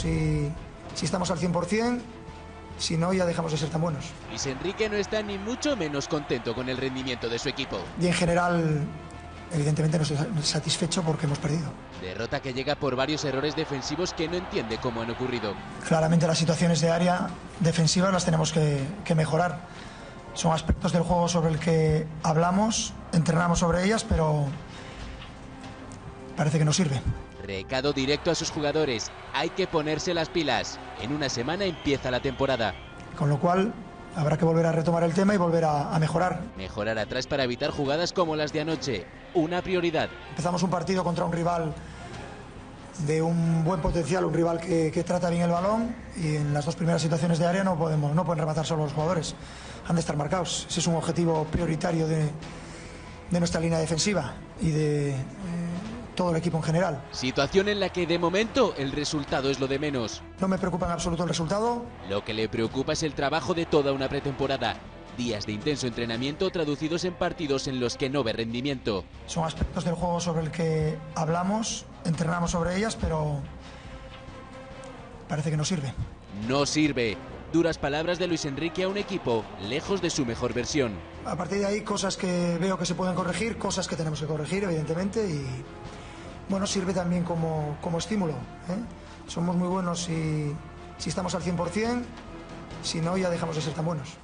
si, si estamos al 100%, si no ya dejamos de ser tan buenos. Luis Enrique no está ni mucho menos contento con el rendimiento de su equipo. Y en general, evidentemente no estoy satisfecho porque hemos perdido. Derrota que llega por varios errores defensivos que no entiende cómo han ocurrido. Claramente las situaciones de área defensivas las tenemos que, que mejorar. Son aspectos del juego sobre el que hablamos, entrenamos sobre ellas, pero parece que no sirve. Recado directo a sus jugadores. Hay que ponerse las pilas. En una semana empieza la temporada. Con lo cual habrá que volver a retomar el tema y volver a, a mejorar. Mejorar atrás para evitar jugadas como las de anoche. Una prioridad. Empezamos un partido contra un rival de un buen potencial, un rival que, que, trata bien el balón y en las dos primeras situaciones de área no podemos, no pueden rematar solo los jugadores, han de estar marcados. Ese es un objetivo prioritario de, de nuestra línea defensiva y de eh, todo el equipo en general. Situación en la que de momento el resultado es lo de menos. No me preocupa en absoluto el resultado. Lo que le preocupa es el trabajo de toda una pretemporada. Días de intenso entrenamiento traducidos en partidos en los que no ve rendimiento. Son aspectos del juego sobre el que hablamos, entrenamos sobre ellas, pero parece que no sirve. No sirve. Duras palabras de Luis Enrique a un equipo lejos de su mejor versión. A partir de ahí, cosas que veo que se pueden corregir, cosas que tenemos que corregir, evidentemente, y bueno, sirve también como, como estímulo. ¿eh? Somos muy buenos si, si estamos al 100%, si no, ya dejamos de ser tan buenos.